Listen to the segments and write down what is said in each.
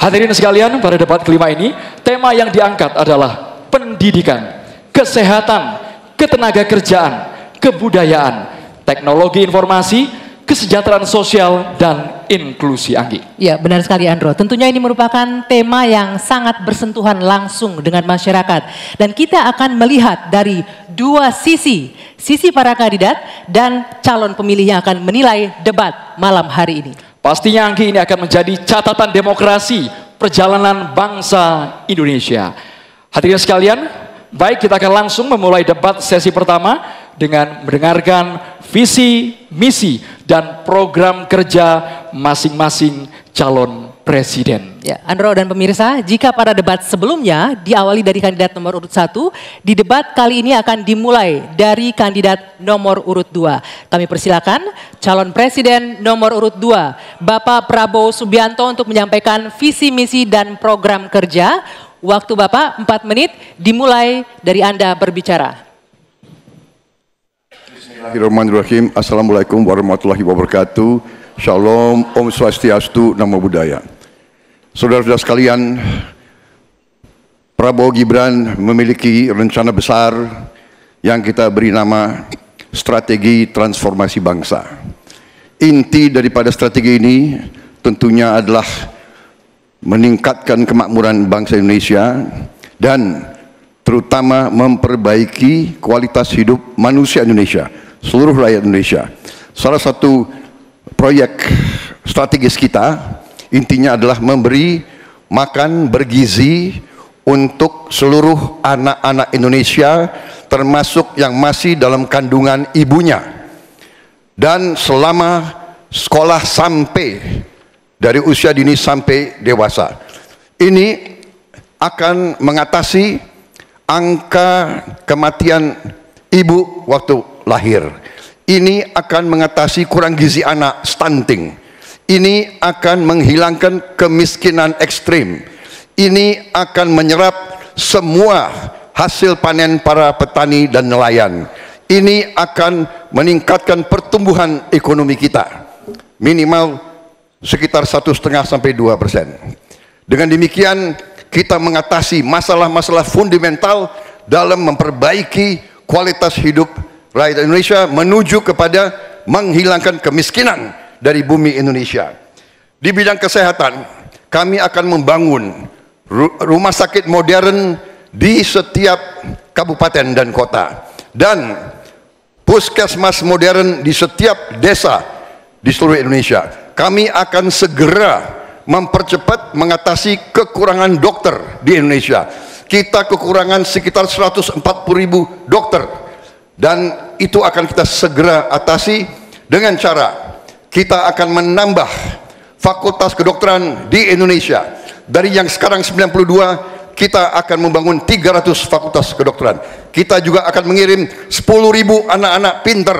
Hadirin sekalian, pada debat kelima ini, tema yang diangkat adalah pendidikan, kesehatan, ketenaga kerjaan, kebudayaan, teknologi informasi, kesejahteraan sosial, dan inklusi Anggi. Ya, benar sekali Andro. Tentunya ini merupakan tema yang sangat bersentuhan langsung dengan masyarakat. Dan kita akan melihat dari dua sisi, sisi para kandidat dan calon pemilih yang akan menilai debat malam hari ini. Pastinya Angki ini akan menjadi catatan demokrasi perjalanan bangsa Indonesia. Hadirin sekalian, baik kita akan langsung memulai debat sesi pertama dengan mendengarkan visi, misi, dan program kerja masing-masing calon presiden. Ya, Andro dan pemirsa, jika pada debat sebelumnya diawali dari kandidat nomor urut satu, di debat kali ini akan dimulai dari kandidat nomor urut dua. Kami persilakan calon presiden nomor urut dua, Bapak Prabowo Subianto untuk menyampaikan visi misi dan program kerja. Waktu Bapak 4 menit dimulai dari Anda berbicara. Bismillahirrahmanirrahim. Assalamualaikum warahmatullahi wabarakatuh. Shalom, Om Swastiastu, Namo Buddhaya. Saudara-saudara sekalian, Prabowo Gibran memiliki rencana besar yang kita beri nama strategi transformasi bangsa. Inti daripada strategi ini tentunya adalah meningkatkan kemakmuran bangsa Indonesia dan terutama memperbaiki kualitas hidup manusia Indonesia, seluruh rakyat Indonesia. Salah satu proyek strategis kita intinya adalah memberi makan bergizi untuk seluruh anak-anak Indonesia termasuk yang masih dalam kandungan ibunya. Dan selama sekolah sampai dari usia dini sampai dewasa. Ini akan mengatasi angka kematian ibu waktu lahir. Ini akan mengatasi kurang gizi anak stunting ini akan menghilangkan kemiskinan ekstrim. Ini akan menyerap semua hasil panen para petani dan nelayan. Ini akan meningkatkan pertumbuhan ekonomi kita. Minimal sekitar satu setengah sampai dua persen. Dengan demikian kita mengatasi masalah-masalah fundamental dalam memperbaiki kualitas hidup rakyat Indonesia menuju kepada menghilangkan kemiskinan dari bumi Indonesia. Di bidang kesehatan, kami akan membangun rumah sakit modern di setiap kabupaten dan kota dan puskesmas modern di setiap desa di seluruh Indonesia. Kami akan segera mempercepat mengatasi kekurangan dokter di Indonesia. Kita kekurangan sekitar 140 ribu dokter dan itu akan kita segera atasi dengan cara kita akan menambah fakultas kedokteran di Indonesia. Dari yang sekarang 92, kita akan membangun 300 fakultas kedokteran. Kita juga akan mengirim 10.000 anak-anak pinter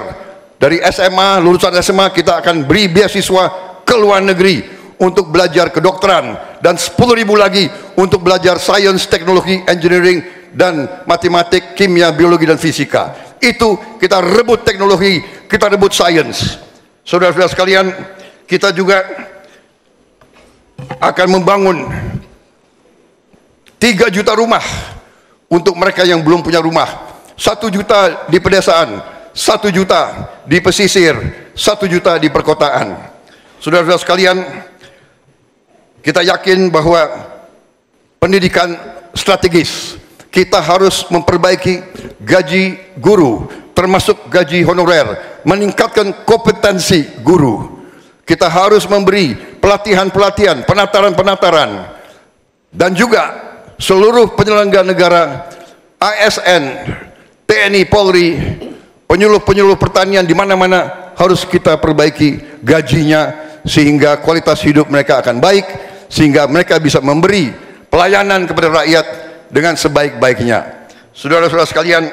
dari SMA, lulusan SMA kita akan beri beasiswa ke luar negeri untuk belajar kedokteran dan 10.000 lagi untuk belajar sains, teknologi, engineering dan matematik, kimia, biologi dan fisika. Itu kita rebut teknologi, kita rebut sains. Saudara-saudara sekalian, kita juga akan membangun 3 juta rumah untuk mereka yang belum punya rumah. 1 juta di pedesaan, 1 juta di pesisir, 1 juta di perkotaan. Saudara-saudara sekalian, kita yakin bahwa pendidikan strategis kita harus memperbaiki gaji guru termasuk gaji honorer, meningkatkan kompetensi guru. Kita harus memberi pelatihan-pelatihan, penataran-penataran dan juga seluruh penyelenggara negara ASN, TNI, Polri, penyuluh-penyuluh pertanian di mana-mana harus kita perbaiki gajinya sehingga kualitas hidup mereka akan baik sehingga mereka bisa memberi pelayanan kepada rakyat dengan sebaik-baiknya. Saudara-saudara sekalian,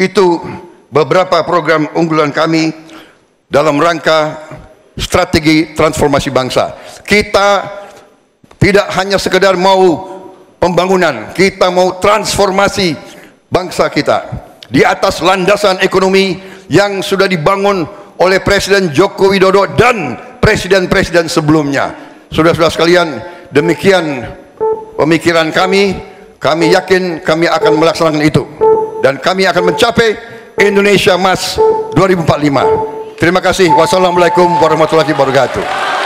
itu beberapa program unggulan kami dalam rangka strategi transformasi bangsa. Kita tidak hanya sekedar mau pembangunan, kita mau transformasi bangsa kita di atas landasan ekonomi yang sudah dibangun oleh Presiden Joko Widodo dan presiden-presiden sebelumnya. Saudara-saudara sekalian, demikian pemikiran kami, kami yakin kami akan melaksanakan itu dan kami akan mencapai Indonesia Emas 2045. Terima kasih. Wassalamualaikum warahmatullahi wabarakatuh.